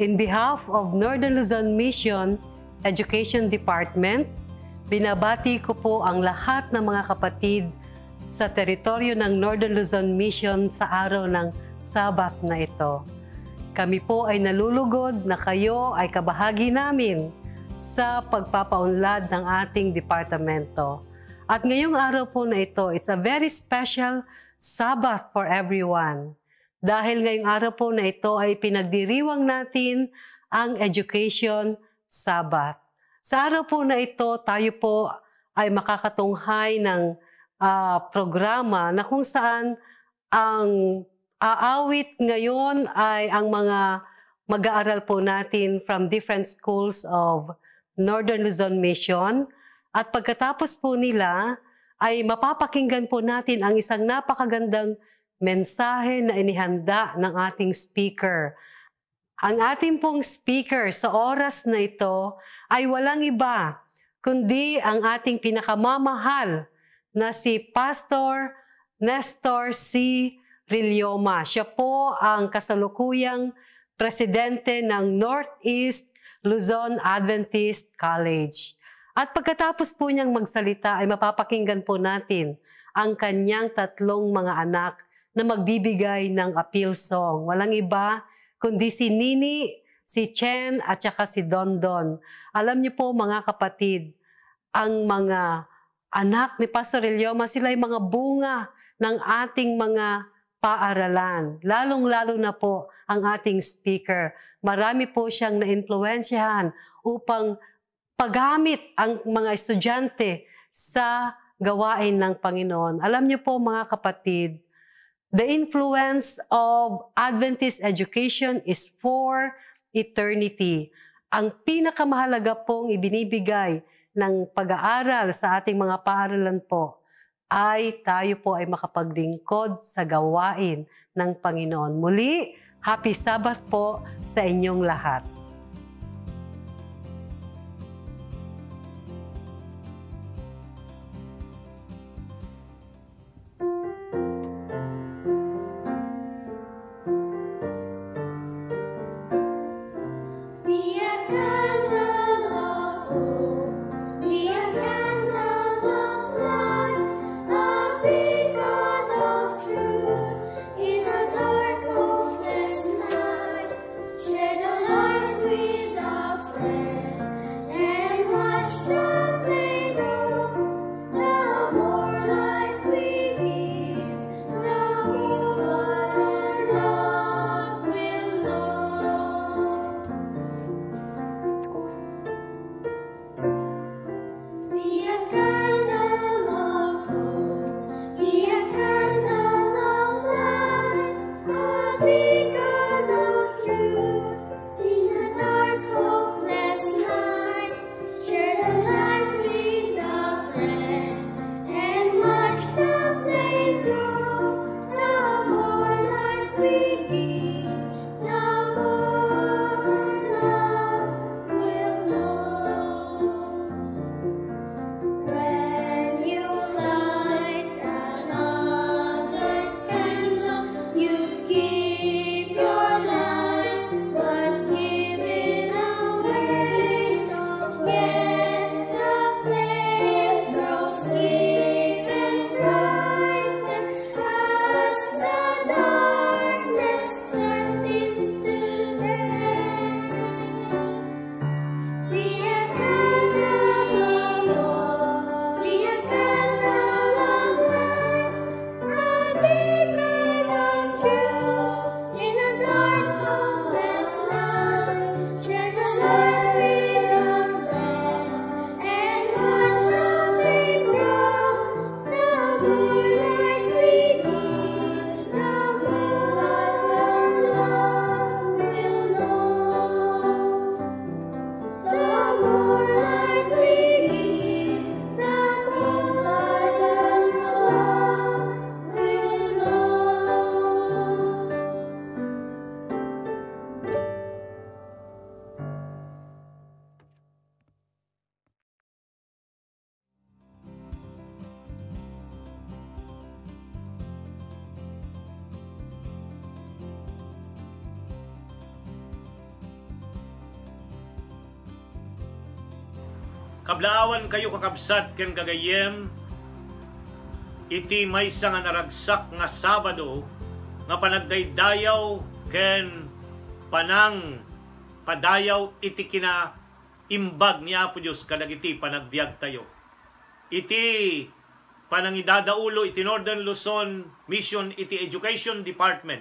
In behalf of Northern Luzon Mission Education Department, binabati ko po ang lahat ng mga kapatid sa teritoryo ng Northern Luzon Mission sa araw ng Sabat na ito. Kami po ay nalulugod na kayo ay kabahagi namin sa pagpapaunlad ng ating departamento. At ngayong araw po na ito, it's a very special Sabbath for everyone. Dahil ngayong araw po na ito ay pinagdiriwang natin ang Education Sabbath. Sa araw po na ito, tayo po ay makakatunghay ng uh, programa na kung saan ang aawit ngayon ay ang mga mag-aaral po natin from different schools of Northern Luzon Mission. At pagkatapos po nila, ay mapapakinggan po natin ang isang napakagandang mensahe na inihanda ng ating speaker. Ang ating pong speaker sa oras na ito ay walang iba kundi ang ating pinakamamahal na si Pastor Nestor C. Rilioma. Siya po ang kasalukuyang presidente ng Northeast Luzon Adventist College. At pagkatapos po niyang magsalita ay mapapakinggan po natin ang kanyang tatlong mga anak na magbibigay ng appeal song. Walang iba kundi si Nini, si Chen at saka si Dondon. Alam niyo po mga kapatid, ang mga anak ni Pastor Elioma, sila ay mga bunga ng ating mga paaralan. Lalong-lalo na po ang ating speaker. Marami po siyang na-influensyahan upang paggamit ang mga estudyante sa gawain ng Panginoon. Alam niyo po mga kapatid, The influence of Adventist education is for eternity. Ang pinakamahalaga pong ibinibigay ng pag-aaral sa ating mga paaralan po ay tayo po ay makapaglingkod sa gawain ng Panginoon. Muli, Happy Sabbath po sa inyong lahat. Kablaawan kayo kakabsat ken gagayem iti maysa nga naragsak nga Sabado nga panagdaydayaw ken panang padayaw iti kina imbag ni Apo Dios kadagiti panagbiag tayo. Iti panangidadaulo iti Northern Luzon Mission iti Education Department.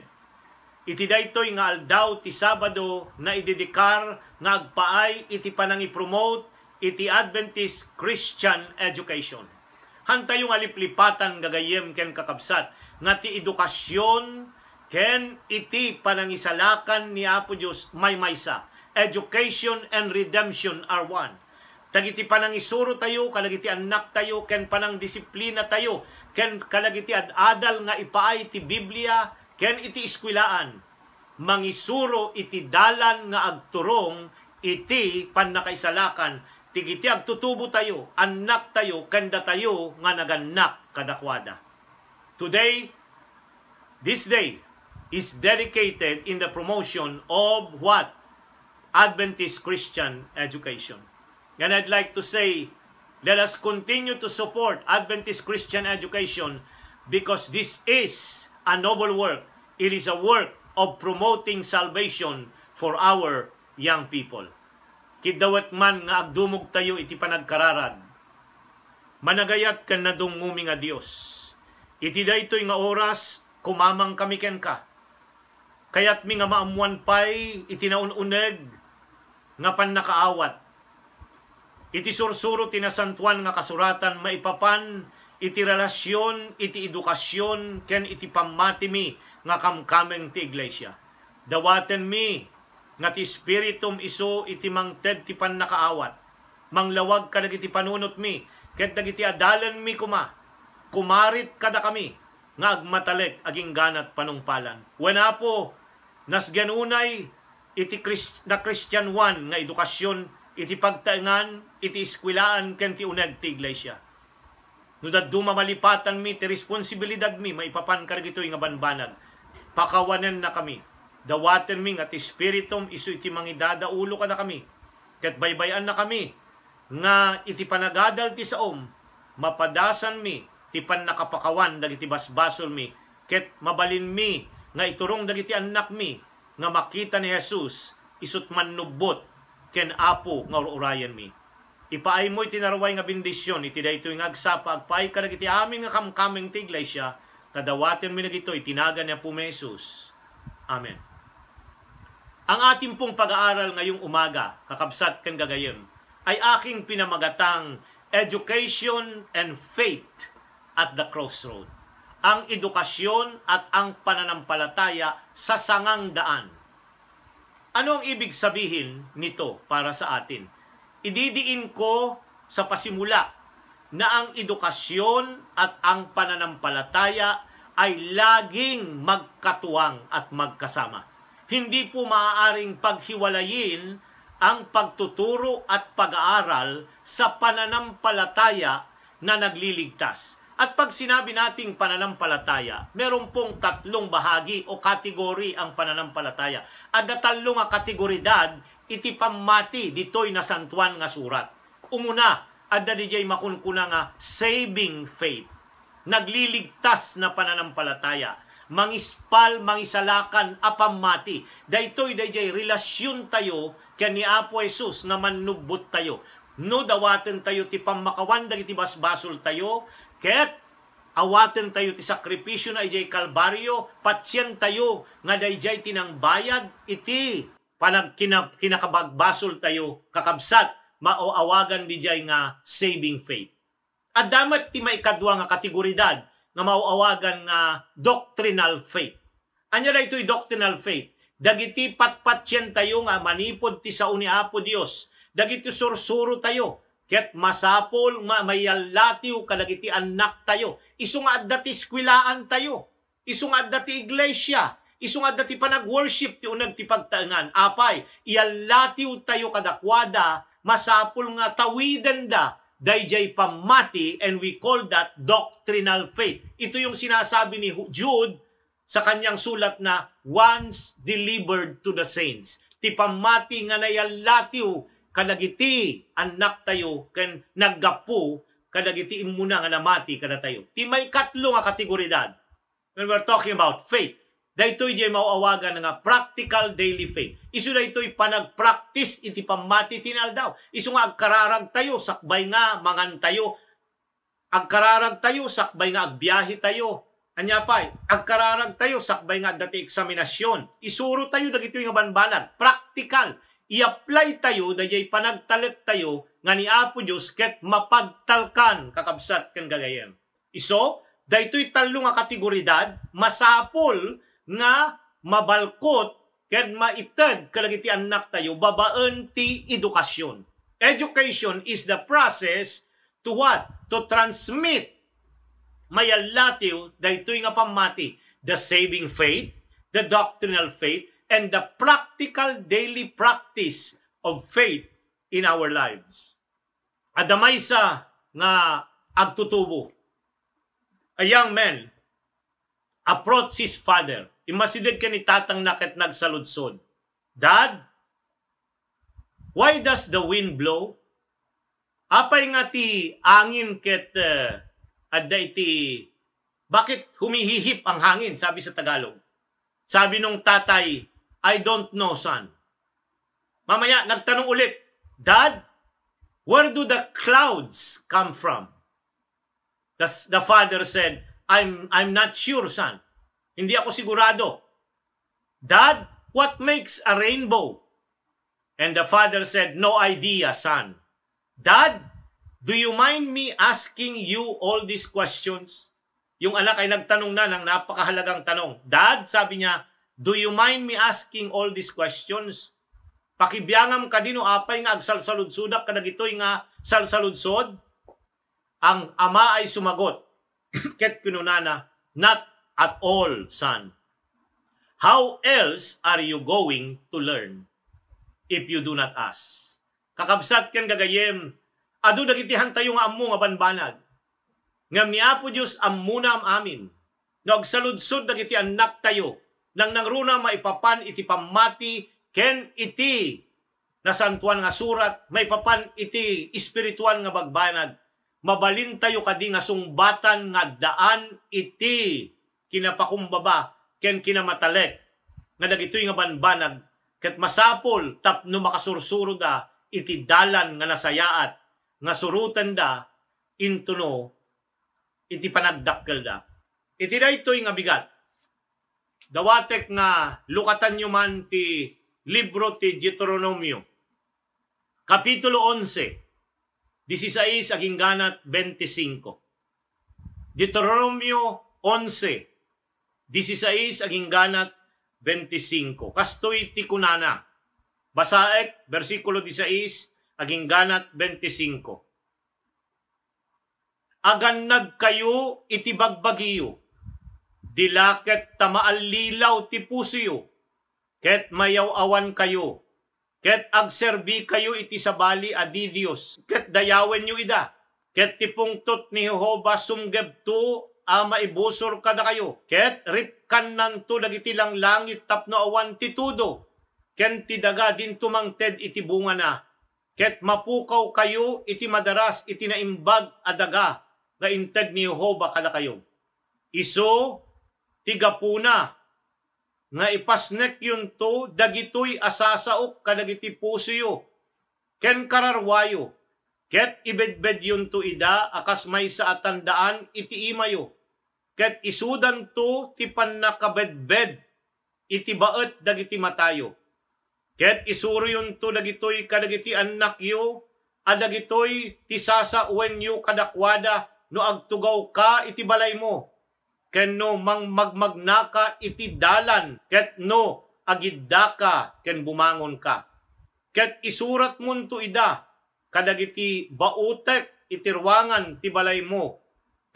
Iti daytoy nga aldaw ti Sabado na idedikar nga agpaay iti panangi-promote iti Adventist Christian Education. Hantayong aliplipatan gagayem ken kakabsat nga ti edukasyon ken iti panangisalakan ni Apo Dios may maysa education and redemption are one. Tagiti panangisuro tayo, kalagiti anak tayo, ken panang disiplina tayo, ken kalagiti adal nga ipaay ti Biblia, ken iti iskwilaan. Mangisuro iti dalan nga agturong iti panakaisalakan tigiti agtutubo tayo, anak tayo, kanda tayo nga naganak kadakwada. Today, this day is dedicated in the promotion of what? Adventist Christian education. And I'd like to say, let us continue to support Adventist Christian education because this is a noble work. It is a work of promoting salvation for our young people kidawat man nga agdumog tayo iti panagkararag. Managayat kan na dungumi nga Dios. Iti daytoy nga oras kumamang kami ken ka. Kayat mi nga maamuan pay iti naununeg nga pan nakaawat. Iti sursuro tinasantuan nga kasuratan maipapan iti relasyon, iti edukasyon, ken iti pamati mi nga kamkameng ti iglesia. Dawaten mi nga ti spiritum iso iti mangted ti pan nakaawat. Manglawag ka iti panunot mi, ket dagiti adalan mi kuma, kumarit kada kami, nga agmatalek aging ganat panungpalan. Wena po, nas ganunay iti Christ, na Christian one nga edukasyon, iti pagtaengan, iti iskwilaan, ken ti uneg ti iglesia. No duma malipatan mi, ti responsibilidad mi, maipapan ka nga banbanag. Pakawanan na kami, dawaten mi at espiritum isu iti mangidada ulo ka na kami. Ket baybayan na kami nga iti panagadal ti saom mapadasan mi ti pan nakapakawan dagiti basbasol mi ket mabalin mi nga iturong dagiti anak mi nga makita ni Jesus isut manubot ken apo nga urayan mi. Ipaay mo iti naraway nga bendisyon iti daytoy nga agsapa agpaay ka dagiti amin nga kamkameng ti iglesia kadawaten mi nagito itinaga niya po Jesus. Amen. Ang ating pong pag-aaral ngayong umaga, kakabsat kang gagayem, ay aking pinamagatang Education and Faith at the Crossroad. Ang edukasyon at ang pananampalataya sa sangang daan. Ano ang ibig sabihin nito para sa atin? Ididiin ko sa pasimula na ang edukasyon at ang pananampalataya ay laging magkatuwang at magkasama hindi po maaaring paghiwalayin ang pagtuturo at pag-aaral sa pananampalataya na nagliligtas. At pag sinabi nating pananampalataya, meron pong tatlong bahagi o kategori ang pananampalataya. At tatlong nga kategoridad, iti pamati ditoy na santuan nga surat. Umuna, adda dijay makunkuna nga saving faith. Nagliligtas na pananampalataya mangispal, mangisalakan, apamati. Daytoy dayjay relasyon tayo ken ni Apo Jesus nga manubot tayo. No dawaten tayo ti pamakawan dagiti basbasol tayo ket awaten tayo ti sakripisyo na ijay kalbaryo patsyan tayo nga dayjay tinang bayad iti panag kinakabagbasol tayo kakabsat maoawagan dijay nga saving faith. At damat ti maikadwa nga kategoridad nga mauawagan nga doctrinal faith. Anya na ito'y doctrinal faith. Dagiti patpatyan tayo nga manipod ti sa uni Apo Dios. Dagiti sursuro tayo. Ket masapol nga mayallatiw kadagiti anak tayo. Isu nga dati skwilaan tayo. Isu nga dati iglesia. Isu nga dati panag-worship ti unag ti pagtaengan. Apay, iyallatiw tayo kadakwada masapol nga tawiden da dayjay pamati and we call that doctrinal faith. Ito yung sinasabi ni Jude sa kanyang sulat na once delivered to the saints. Ti pamati nga nayalatiw kadagiti anak tayo ken naggapu kadagiti imuna nga namati kada tayo. Ti may katlo nga kategoridad. When we're talking about faith, daytoy di mauawagan nga practical daily faith. Isu daytoy panag-practice iti pamati tinaldaw. Isu nga agkararag tayo sakbay nga mangan tayo. Agkararag tayo sakbay nga agbiyahe tayo. Anya pa, agkararag tayo sakbay nga dati eksaminasyon. Isuro tayo dagito nga banbanag. Practical i-apply tayo, dayay panagtalit tayo, nga ni Apo Diyos, ket mapagtalkan, kakabsat kan gagayan. Iso, daytoy talo nga kategoridad, masapol nga mabalkot, ket maited kalagiti anak tayo, babaan ti edukasyon. Education is the process to what? To transmit mayalatiw daytoy nga pamati, the saving faith, the doctrinal faith, and the practical daily practice of faith in our lives. Adamay sa nga agtutubo. A young man approached his father. Imasidid ka ni tatang naket nagsaludsod. Dad, why does the wind blow? Apay nga ti angin ket uh, adda iti bakit humihihip ang hangin sabi sa Tagalog. Sabi nung tatay, I don't know, son. Mamaya, nagtanong ulit, Dad, where do the clouds come from? The, the father said, I'm, I'm not sure, son. Hindi ako sigurado. Dad, what makes a rainbow? And the father said, no idea, son. Dad, do you mind me asking you all these questions? Yung anak ay nagtanong na ng napakahalagang tanong. Dad, sabi niya, Do you mind me asking all these questions? Pakibiyangam ka dino apay nga agsalsaludsudak kadagitoy nga salsaludsod. Ang ama ay sumagot. Ket kununana, not at all, son. How else are you going to learn if you do not ask? Kakabsat ken gagayem, adu dagitihan tayo nga ammo nga banbanag. Ngam ni Apo Dios ammunam amin. Nagsaludsod dagiti anak tayo nang nangruna maipapan iti pamati ken iti nasantuan nga surat may papan iti espiritual nga bagbanag mabalin tayo kadi nga sungbatan nga daan iti kinapakumbaba ken kinamatalek nga dagitoy nga banbanag ket masapol tapno makasursuro da iti dalan nga nasayaat nga surutan da intuno iti panagdakkel da iti daytoy nga bigat dawatek nga lukatan nyo man ti libro ti Deuteronomio. Kapitulo 11, 16 aging ganat 25. Deuteronomio 11, 16 aging ganat 25. Kastoy ti kunana. Basaek, versikulo 16, aging ganat 25. Agan nagkayo iti bagbagiyo Dilaket tamaal lilaw ti pusiyo, ket mayaw awan kayo, ket agserbi kayo iti sabali adi Dios, ket dayawen nyo ida, ket tipungtot ni Jehova sumgeb tu ama ibusor kada kayo, ket ripkan nanto dagiti lang langit tapno awan ti tudo, ken ti daga din tumangted iti bunga na, ket mapukaw kayo iti madaras iti naimbag adaga, nga inted ni Jehova kada kayo. Iso tigapuna nga ipasnek yun to dagitoy asasaok kadagiti pusiyo ken kararwayo ket ibedbed yun to ida akas may sa atandaan iti imayo ket isudan to ti pannakabedbed iti baet dagiti matayo. Ket isuro yun to dagitoy kadagiti anak yo adagitoy ti sasa wenyo kadakwada no agtugaw ka iti balay mo. Ken no mang magmagnaka iti dalan ket no agidaka ken bumangon ka. Ket isurat mun to ida kadagiti bautek iti ruangan ti balay mo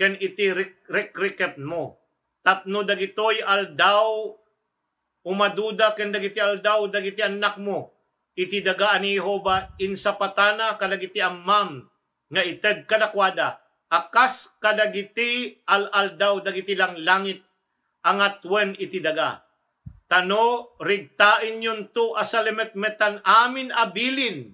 ken iti rekrikep mo? Tapno dagitoy aldaw umaduda ken dagiti aldaw dagiti anak mo. Iti dagaan ni Jehova insapatana kadagiti ammam nga ited kadakwada akas kadagiti al-al daw dagiti lang langit angat wen iti daga. Tano rigtain yun to asalimet metan amin abilin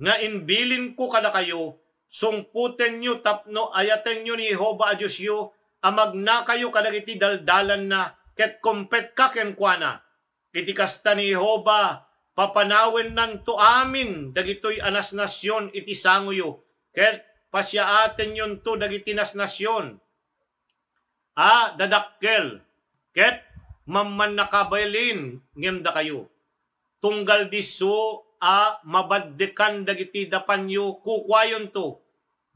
nga inbilin ko kada kayo, sungputen nyo tapno ayaten nyo ni Jehova a Diyos yo, amag na kayo kadagiti daldalan na, ket kompet ka kenkwana. Iti kasta ni Jehova, papanawen nan to amin, dagitoy anas nasyon iti sanguyo, ket pasyaaten yon to dagiti nas nasyon. A, dadakkel, ket mamman nakabaylin, ngem da kayo. Tunggal diso a mabaddekan dagiti dapanyo kukwayon to.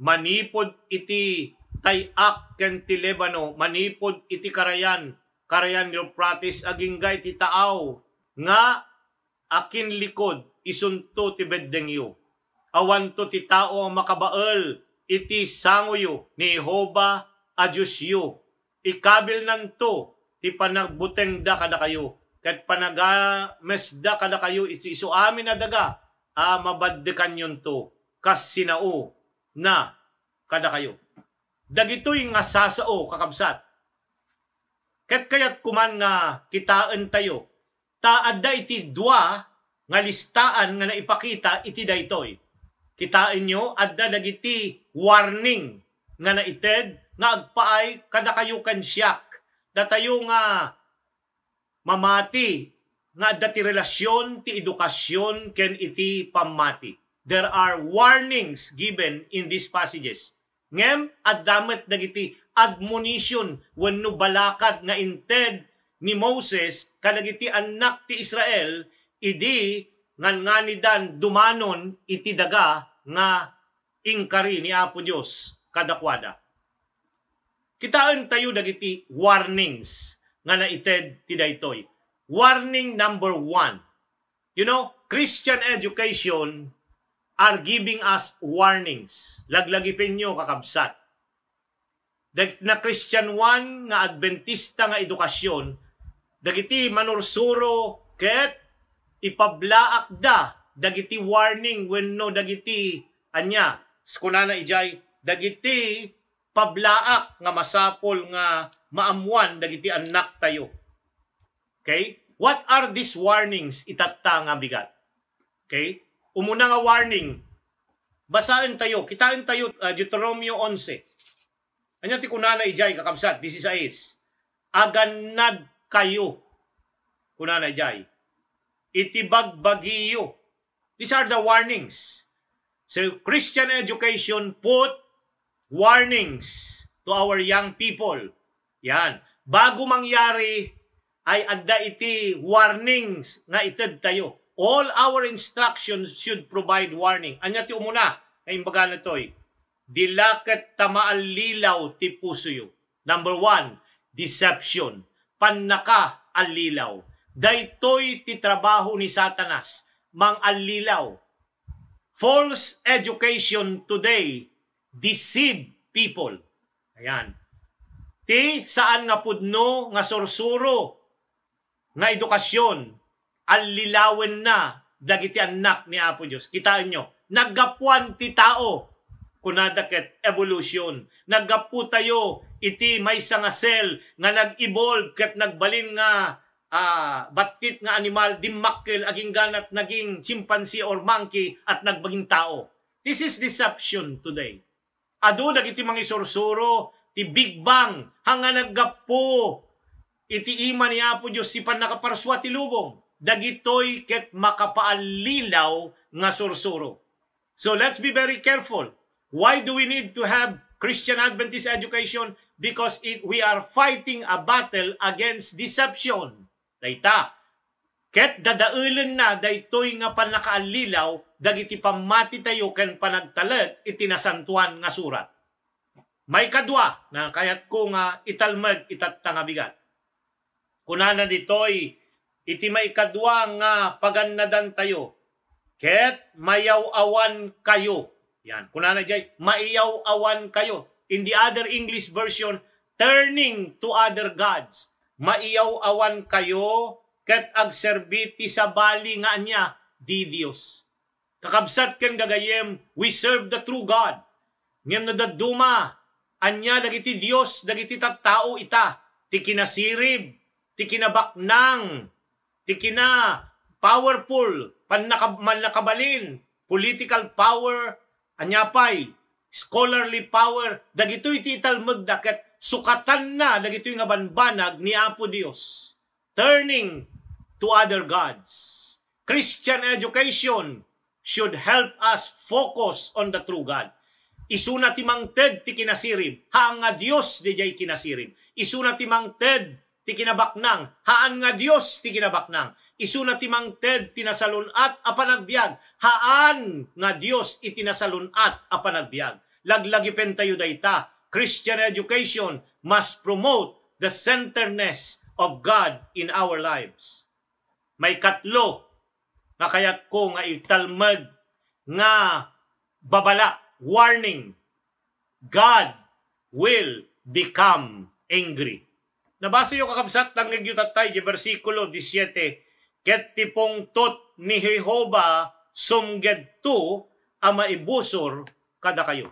Manipod iti tayak ken ti Lebano manipod iti karayan. Karayan Euphrates agingga iti taaw nga akin likod isunto ti beddengyo. Awan to ti tao makabael iti sangoyo ni Jehova a Diyosyo ikabil nanto ti panagbuteng da kada kayo kat panaga mesda kada kayo isu, isu amin na daga a mabaddekan yon to kas sinao na kada kayo. Dagitoy nga sasao kakabsat. Kat kayat kuman nga kitaan tayo, taadda iti dua nga listaan nga naipakita iti daytoy. Kitain nyo, adda dagiti warning nga naited nga agpaay kada kayo kan siyak. Datayo nga mamati nga dati relasyon ti edukasyon ken iti pamati. There are warnings given in these passages. Ngem addamet dagiti admonition wenno balakad nga inted ni Moses kadagiti anak ti Israel idi ngan nganidan dumanon iti daga nga ingkari ni Apo Dios kadakwada. Kitaan tayo dagiti warnings nga naited ti daytoy. Warning number one. You know, Christian education are giving us warnings. Laglagipin nyo kakabsat. Na Christian one nga Adventista nga edukasyon, dagiti manursuro ket ipablaak da dagiti warning wenno dagiti anya kunana ijay dagiti pablaak nga masapol nga maamuan dagiti anak tayo. Okay? What are these warnings itatta nga bigat? Okay? Umuna nga warning. Basahin tayo, kitain tayo uh, Deuteronomio 11. Anya ti kunana ijay kakabsat, this is is. Aganad kayo. Kunana ijay. Itibagbagiyo. These are the warnings. So Christian education put warnings to our young people yan. Bago mangyari ay adda iti warnings nga ited tayo. All our instructions should provide warning. Anya ti umuna, ay imbaga na to'y, dilaket tamaal lilaw ti puso yo. Number one, deception. Pannaka alilaw. Daytoy ti trabaho ni Satanas, mang alilaw. False education today deceive people. Ayan. Ti saan nga pudno nga sursuro nga edukasyon allilawen na dagiti anak ni Apo Dios. Kitaan nyo, naggapuan ti tao kunada ket evolution. Naggapu tayo iti may nga cell nga nag-evolve ket nagbalin nga uh, batit nga animal dimakkel aging ganat naging chimpanzee or monkey at nagbaging tao. This is deception today. Ado dagiti mga sursuro ti Big Bang hanga naggapo iti ima ni Apo Diyos si pan nakaparswa ti lubong dagitoy ket makapaalilaw nga sursuro. So let's be very careful. Why do we need to have Christian Adventist education? Because it, we are fighting a battle against deception. Dayta. Ket dadaulen na daytoy nga panakaalilaw dagiti pamati tayo ken panagtalag iti nasantuan nga surat. May kadwa na kayat ko nga italmag itatta nga. Kunana ditoy iti may kadwa nga pagannadan tayo. Ket mayaw-awan kayo. Yan. Kunana jay maiyaw-awan kayo. In the other English version, turning to other gods. Maiyaw-awan kayo ket agserbiti sa bali nga anya di Dios. Kakabsat ken gagayem, we serve the true God. Ngem nadaduma Anya dagiti Dios dagiti tattao ita ti kinasirib, ti kinabaknang, ti kina powerful, pan nakabalin, political power, anyapay, scholarly power, dagitoy ti italmag ket sukatan na dagitoy nga banbanag ni Apo Dios. Turning to other gods. Christian education should help us focus on the true God. Isuna ti mangted ti kinasirim, haan nga Dios di jay kinasirim. Isuna ti mangted ti kinabaknang, haan nga Dios ti kinabaknang. Isuna ti mangted tinasalunat a panagbiag, haan nga Dios itinasalunat a panagbiag. Laglagi pentayo dayta, Christian education must promote the centeredness of God in our lives. May katlo nga kayat ko nga italmag nga babala, warning. God will become angry. Nabasa yung kakabsat ng nagyutatay, versikulo 17, Ket tipong tot ni Jehova sumged to ama ibusor kada kayo.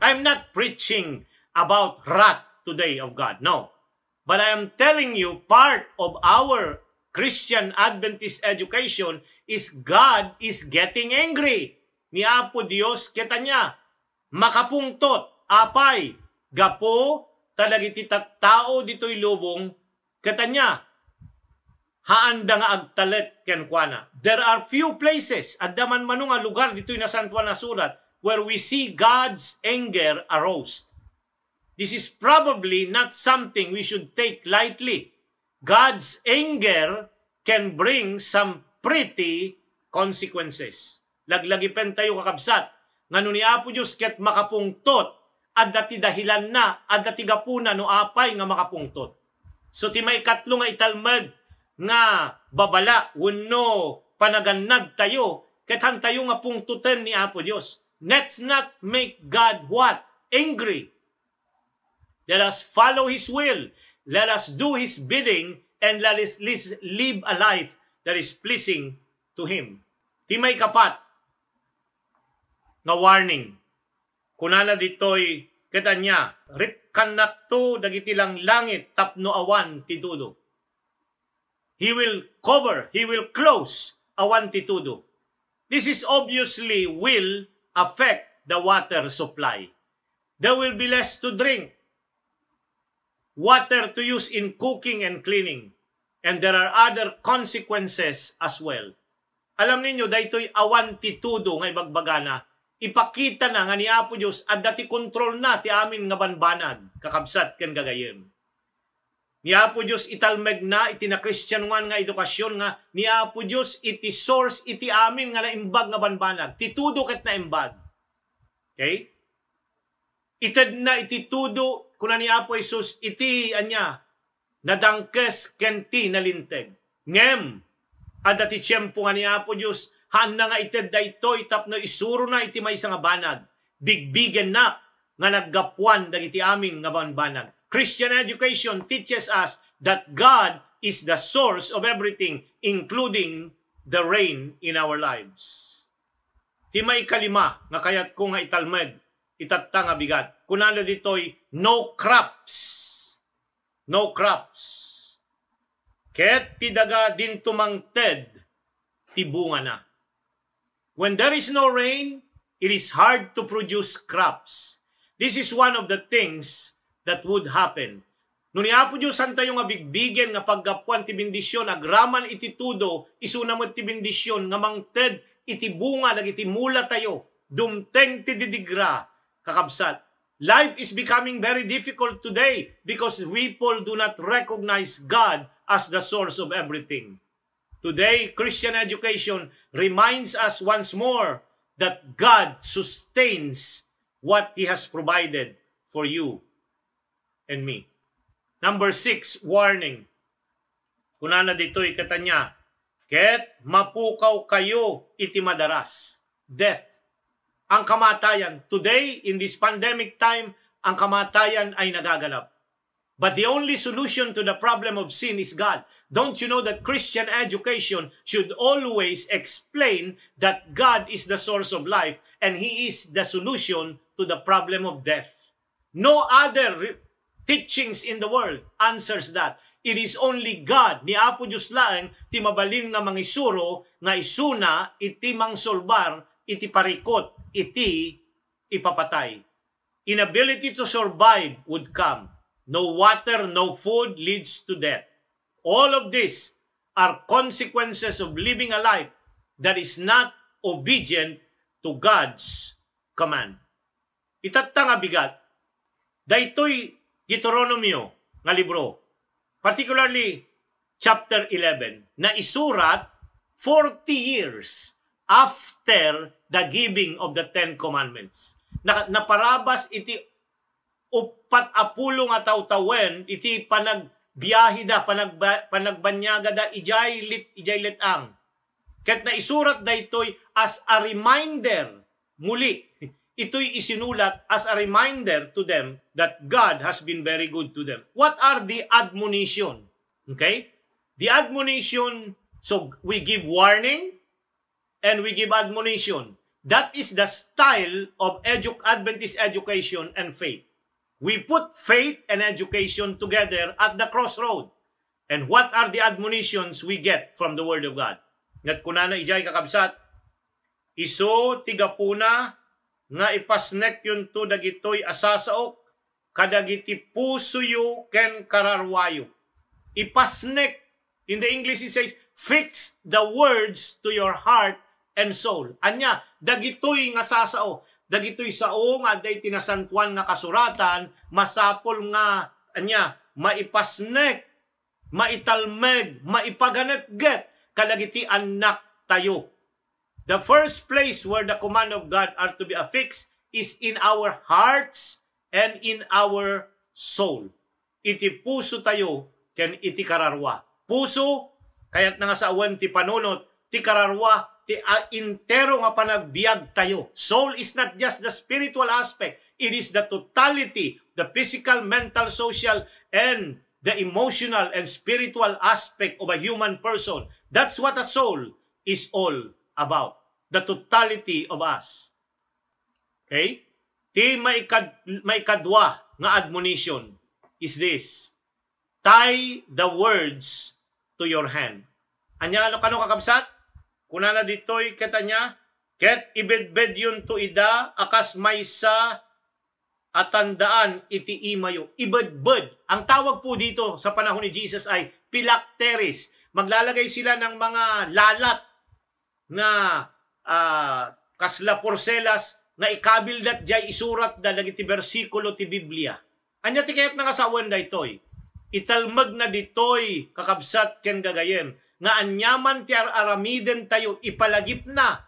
I'm not preaching about wrath today of God. No. But I am telling you, part of our Christian Adventist education is God is getting angry. Ni Apo Dios kita niya. Makapungtot, apay, gapo, talagiti tao dito'y lubong, kita niya. Haanda nga agtalet ken kuana. There are few places, at daman manunga lugar dito'y nasantuan na sulat, where we see God's anger aroused. This is probably not something we should take lightly. God's anger can bring some pretty consequences. Laglagi pen tayo kakabsat. Ngano ni Apo Diyos ket makapungtot at dati dahilan na at dati gapuna no apay nga makapungtot. So ti may katlo nga italmag nga babala wenno panaganag tayo ket tayo nga pungtuten ni Apo Dios. Let's not make God what? Angry. Let us follow His will. Let us do His bidding and let us live a life that is pleasing to Him. Di may kapat nga warning. Kunana ditoy kita niya, rip kanat to dagiti lang langit tapno awan titudo. He will cover, he will close awan titudo. This is obviously will affect the water supply. There will be less to drink water to use in cooking and cleaning. And there are other consequences as well. Alam ninyo, daytoy awantitudo nga ibagbagana, ipakita na nga ni Apo Diyos at dati kontrol na ti amin nga banbanag, kakabsat ken gagayem. Ni Apo Diyos italmeg na, iti na Christian nga edukasyon nga, ni Apo Diyos iti source iti amin nga naimbag nga banbanag, titudo ket na imbag. Okay? Ited na iti tudo kuna ni Apo Isus iti anya nadangkes kenti nalinteg. Ngem ada ti tiyempo nga ni Apo Dios han nga ited daytoy tapno isuro na iti may nga banag. Bigbigen na nga naggapuan dagiti amin nga banbanag. Christian education teaches us that God is the source of everything including the rain in our lives. Ti may kalima nga kayat ko nga italmed itatta nga bigat. Kunano ditoy no crops. No crops. Ket ti daga din tumangted ti bunga na. When there is no rain, it is hard to produce crops. This is one of the things that would happen. Nung niapo Diyos santa yung abigbigen nga paggapuan ti bendisyon, agraman iti tudo, isuna mo ti bendisyon, nga mangted iti bunga, dagiti mula tayo, dumteng ti didigra, kakabsat. Life is becoming very difficult today because people do not recognize God as the source of everything. Today, Christian education reminds us once more that God sustains what He has provided for you and me. Number six, warning. Kunana dito'y katanya, Ket mapukaw kayo iti madaras. Death ang kamatayan. Today, in this pandemic time, ang kamatayan ay nagaganap. But the only solution to the problem of sin is God. Don't you know that Christian education should always explain that God is the source of life and He is the solution to the problem of death? No other teachings in the world answers that. It is only God, ni Apo Diyos laeng, ti mabalin nga mangisuro, nga isuna, iti mang solbar, iti parikot, iti ipapatay. Inability to survive would come. No water, no food leads to death. All of this are consequences of living a life that is not obedient to God's command. Itatta nga bigat, daytoy Deuteronomio nga libro, particularly chapter 11, na isurat 40 years after the giving of the Ten Commandments. Na, naparabas iti upat apulo nga tawtawen iti panagbiyahe da panagba, panagbanyaga da ijay lit ijay lit ang ket na isurat da itoy as a reminder muli ito'y isinulat as a reminder to them that God has been very good to them. What are the admonition? Okay? The admonition, so we give warning and we give admonition. That is the style of edu Adventist education and faith. We put faith and education together at the crossroad. And what are the admonitions we get from the Word of God? Ngat kunana ijay kakabsat, iso tigapuna nga ipasnek yun to dagitoy asasaok kadagiti puso yu ken kararwayo. Ipasnek, in the English it says, fix the words to your heart and soul. Anya, dagitoy nga sasao, dagitoy sao nga day tinasantuan nga kasuratan, masapol nga, anya, maipasnek, maitalmeg, maipaganetget, kadagiti anak tayo The first place where the command of God are to be affixed is in our hearts and in our soul. Iti puso tayo, ken iti kararwa. Puso, kayat nga sa awan ti panunot, ti kararwa, ti uh, intero nga panagbiag tayo. Soul is not just the spiritual aspect, it is the totality, the physical, mental, social, and the emotional and spiritual aspect of a human person. That's what a soul is all about the totality of us. Okay? Ti may, kad, may kadwa nga admonition is this. Tie the words to your hand. Anya ano kano kakabsat? Kuna na ditoy katanya, ket ibedbed yun to ida akas may sa atandaan iti imayo. Ibedbed. Ang tawag po dito sa panahon ni Jesus ay pilakteris. Maglalagay sila ng mga lalat na uh, kasla porselas nga ikabildat jay isurat da dagiti bersikulo ti Biblia. Anya ti kayat nga sawan da itoy. Italmag na ditoy kakabsat ken gagayem nga anyaman ti aramiden tayo ipalagip na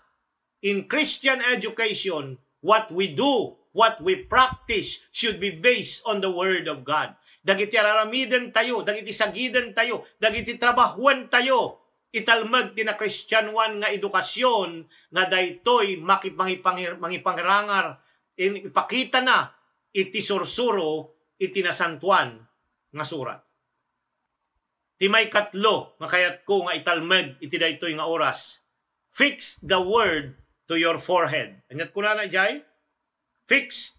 in Christian education what we do, what we practice should be based on the Word of God. Dagiti aramiden tayo, dagiti sagiden tayo, dagiti trabahuan tayo, italmag ti na Kristyanuan nga edukasyon nga daytoy makipangipangrangar ipakita na iti sursuro iti nasantuan nga surat. Ti may katlo nga kayat ko nga italmag iti daytoy nga oras. Fix the word to your forehead. Anyat ko na na jay? Fix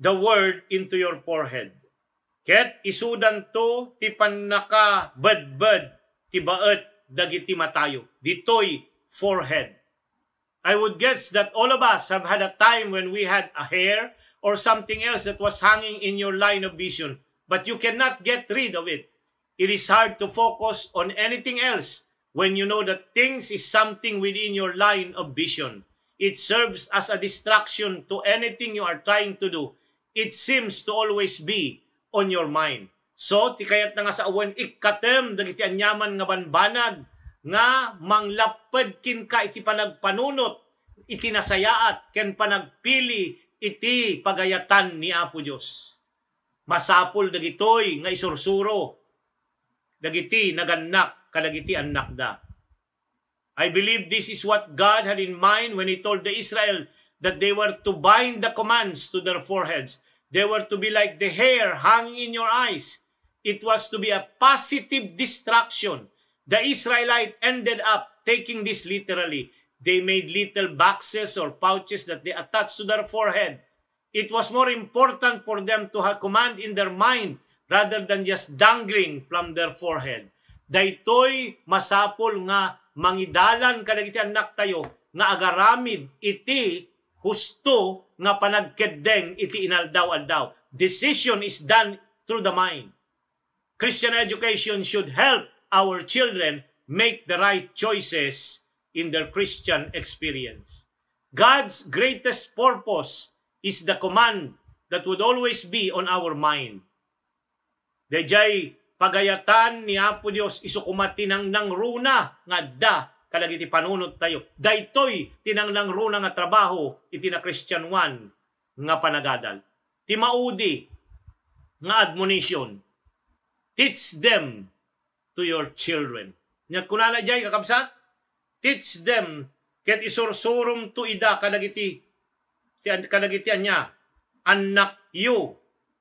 the word into your forehead. Ket isudan to ti panaka bad-bad tibaet dagiti matayo. Ditoy forehead. I would guess that all of us have had a time when we had a hair or something else that was hanging in your line of vision, but you cannot get rid of it. It is hard to focus on anything else when you know that things is something within your line of vision. It serves as a distraction to anything you are trying to do. It seems to always be on your mind. So, ti kayat na nga sa awan ikatem, dagiti anyaman nga banbanag, nga manglapad kin ka iti panagpanunot, iti nasayaat, ken panagpili, iti pagayatan ni Apo Diyos. Masapul dagitoy nga isursuro, dagiti naganak, kadagiti anak da. I believe this is what God had in mind when He told the Israel that they were to bind the commands to their foreheads. They were to be like the hair hanging in your eyes it was to be a positive distraction. The Israelite ended up taking this literally. They made little boxes or pouches that they attached to their forehead. It was more important for them to have command in their mind rather than just dangling from their forehead. Daytoy masapol nga mangidalan kadagiti anak tayo nga agaramid iti husto nga panagkeddeng iti inaldaw-aldaw. Decision is done through the mind. Christian education should help our children make the right choices in their Christian experience. God's greatest purpose is the command that would always be on our mind. Dayjay pagayatan ni Apo Dios isukumat tinang nang runa nga da kalag iti panunot tayo. Daytoy tinang nang runa nga trabaho iti na Christian one nga panagadal. Ti maudi nga admonition. Teach them to your children. Nyat kunana jay kakabsat, teach them ket isursurum to ida kadagiti ti kadagiti anya anak you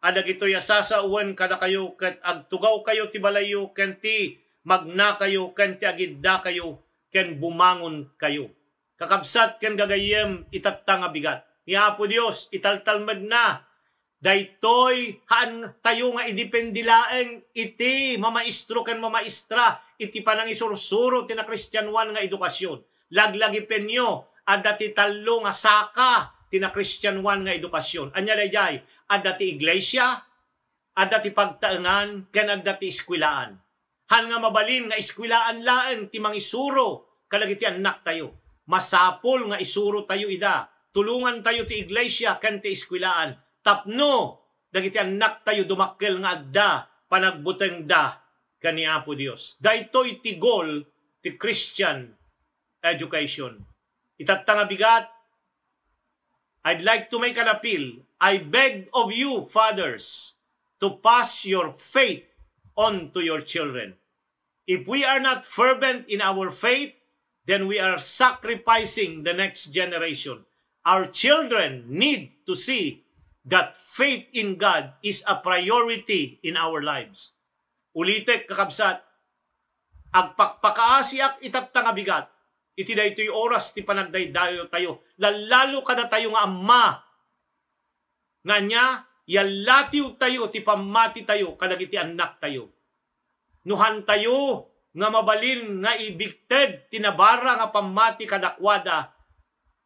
adag ito yasasa uwan kada kayo ket agtugaw kayo ti balayo ken ti magna kayo ken ti agidda kayo ken bumangon kayo. Kakabsat ken gagayem itatta nga bigat. Ni Apo Dios italtal magna daytoy han tayo nga idipendilaeng iti mamaistro ken mamaistra iti panang isursuro ti na Kristyanuan nga edukasyon. Laglagi penyo adda ti tallo nga saka ti na Kristyanuan nga edukasyon. Anya dayjay adda ti iglesia, adda ti pagtaengan, ken adda ti eskwilaan. Han nga mabalin nga eskwilaan laeng ti mangisuro kalagiti anak tayo. Masapol nga isuro tayo ida. Tulungan tayo ti iglesia ken ti eskwilaan. Tapno dagiti anak tayo dumakkel nga adda panagbuteng da kani Apo Dios. Daytoy ti goal ti Christian education. Itatta nga bigat I'd like to make an appeal. I beg of you, fathers, to pass your faith on to your children. If we are not fervent in our faith, then we are sacrificing the next generation. Our children need to see that faith in God is a priority in our lives. Ulitek kakabsat, agpakpakaasiak itatanga bigat, iti daytoy oras ti panagdaydayo tayo. Lalalo kada tayo nga amma. Nga niya, yallatiw tayo ti pamati tayo kadagiti anak tayo. Nuhan tayo nga mabalin nga ibigted tinabara nga pamati kadakwada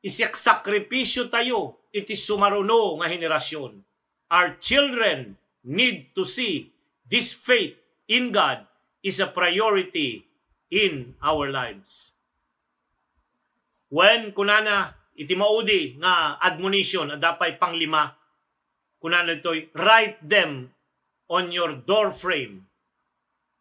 isyak sakripisyo tayo iti sumaruno nga henerasyon. Our children need to see this faith in God is a priority in our lives when kunana iti maudi nga admonition adapay panglima kunana ito'y write them on your door frame.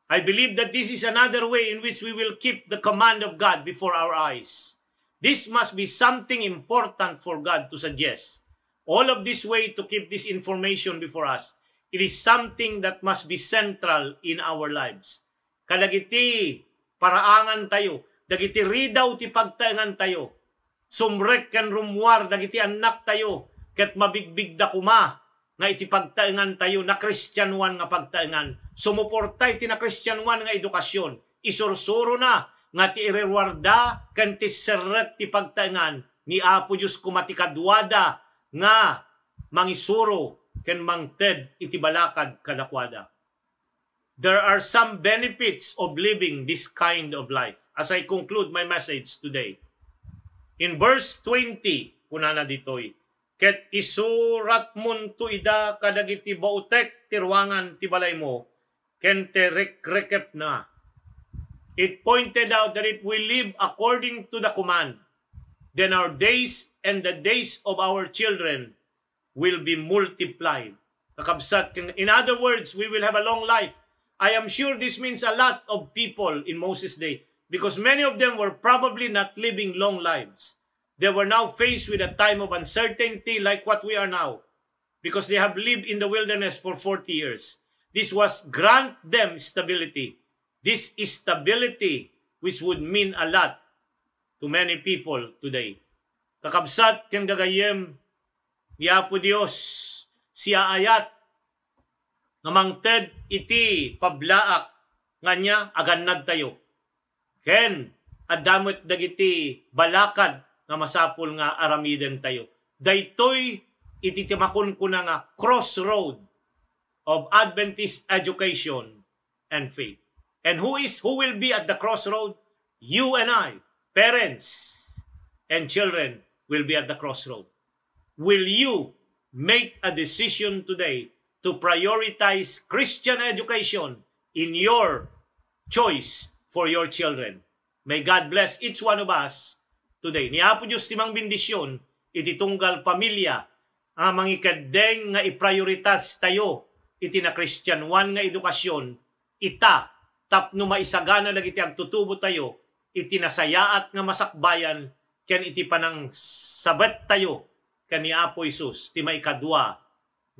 I believe that this is another way in which we will keep the command of God before our eyes. This must be something important for God to suggest. All of this way to keep this information before us. It is something that must be central in our lives. Kadagiti, paraangan tayo dagiti ridaw ti pagtaengan tayo. Sumrek ken rumwar dagiti anak tayo ket mabigbig da kuma nga iti pagtaengan tayo na kristyanuan nga pagtaengan. Sumuportay ti na kristyanuan nga edukasyon. Isursuro na nga ti irewarda ken ti serret ti pagtaengan ni Apo Diyos kumatikadwada nga mangisuro ken mangted iti balakad kadakwada. There are some benefits of living this kind of life as I conclude my message today. In verse 20, kunana ditoy, Ket isurat mun tu ida kadagiti bautek tirwangan ti balay mo, kente rekrekep na. It pointed out that if we live according to the command, then our days and the days of our children will be multiplied. Kakabsat, in other words, we will have a long life. I am sure this means a lot of people in Moses' day because many of them were probably not living long lives. They were now faced with a time of uncertainty like what we are now because they have lived in the wilderness for 40 years. This was grant them stability. This is stability which would mean a lot to many people today. Kakabsat ken gagayem, ya po Dios, siya ayat, ngamangted iti pablaak, nga niya agannad tayo Ken, adamot dagiti balakad nga masapul nga aramiden tayo. Daytoy ititimakon ko na nga crossroad of Adventist education and faith. And who is who will be at the crossroad? You and I, parents. and children will be at the crossroad. Will you make a decision today to prioritize Christian education in your choice for your children? May God bless each one of us today. Ni Apo Diyos timang bendisyon, iti tunggal pamilya, ang mangikadeng nga i-prioritize tayo, iti na Christian one nga edukasyon, ita, tapno maisagana lagi iti agtutubo tayo, iti nasayaat nga masakbayan, ken iti panang sabat tayo, kani Apo Isus, ti may kadwa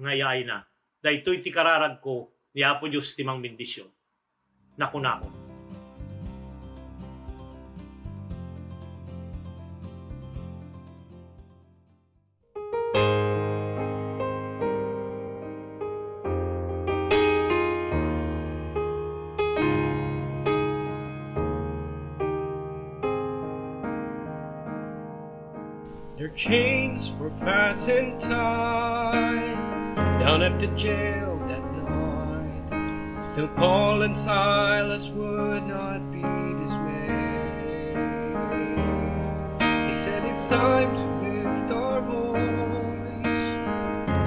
nga yaay na. Dahito iti kararag ko, ni Apo Diyos timang bendisyon. Nakunako. Fastened tight down at the jail that night. Still Paul and Silas would not be dismayed. He said, It's time to lift our voice,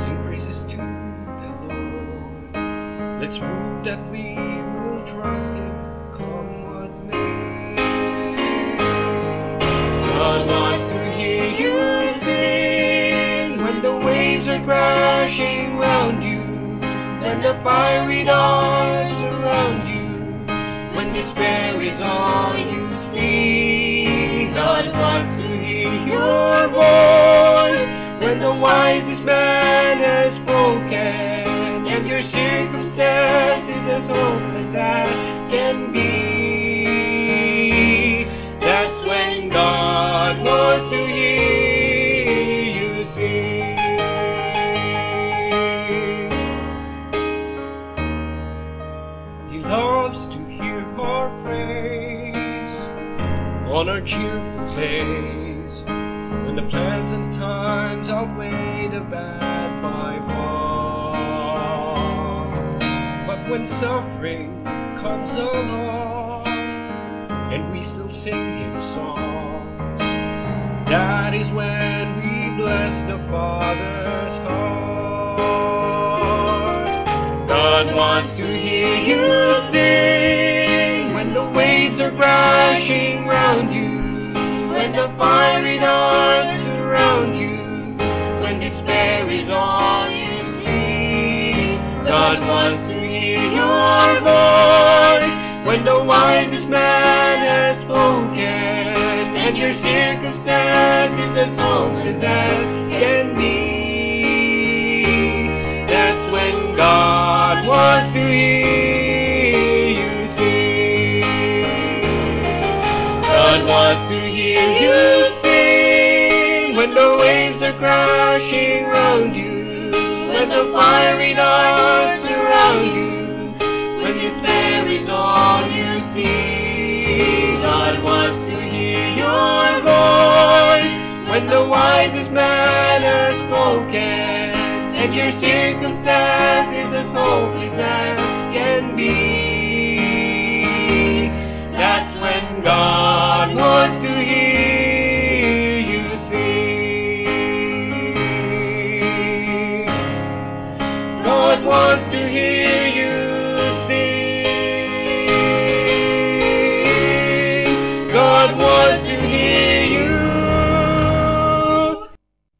sing praises to the Lord. Let's prove that we will trust Him, come what may. God wants to crashing round you, when the fiery darts surround you, when despair is all you see. God wants to hear your voice when the wisest man has spoken, and your circumstances as hopeless as can be. Suffering comes along, and we still sing him songs. That is when we bless the Father's heart. God wants to hear you sing when the waves are crashing round you, when the fiery darts surround you, when despair is all you see. God wants to your voice when the wisest man has spoken, and your circumstances as hopeless as can be. That's when God wants to hear you sing. God wants to hear you sing when the waves are crashing round you, when the fiery darts surround you when despair is all you see. God wants to hear your voice when the wisest man has spoken, and your circumstances as hopeless as can be. That's when God wants to hear you sing. God wants to hear you. God wants to hear you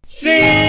sing.